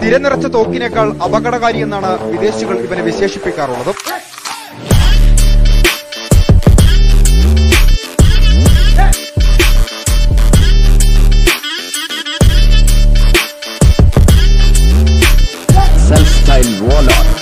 തിരനിറച്ച തോക്കിനേക്കാൾ അപകടകാരി എന്നാണ് വിദേശികൾ ഇവനെ വിശേഷിപ്പിക്കാറുള്ളത് Self-styled warlord.